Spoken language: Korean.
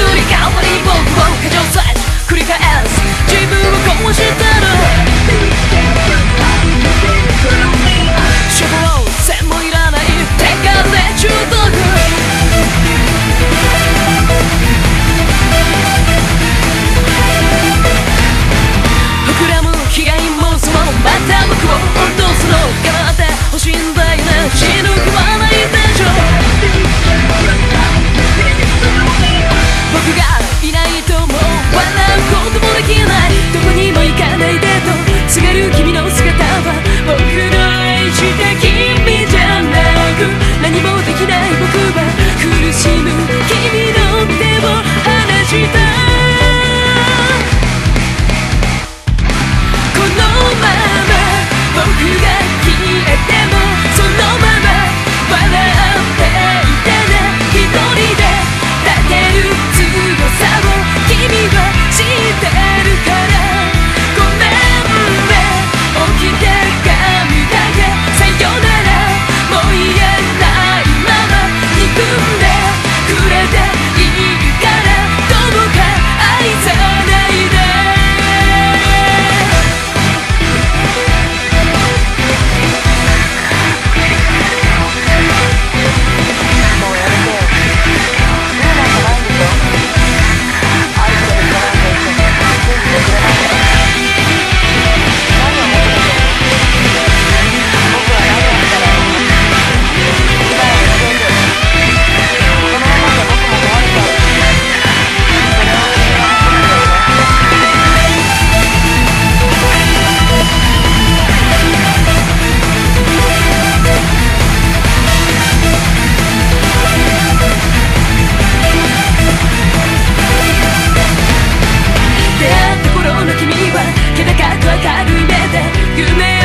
술이 가버리 보고 해줬어 かり出て夢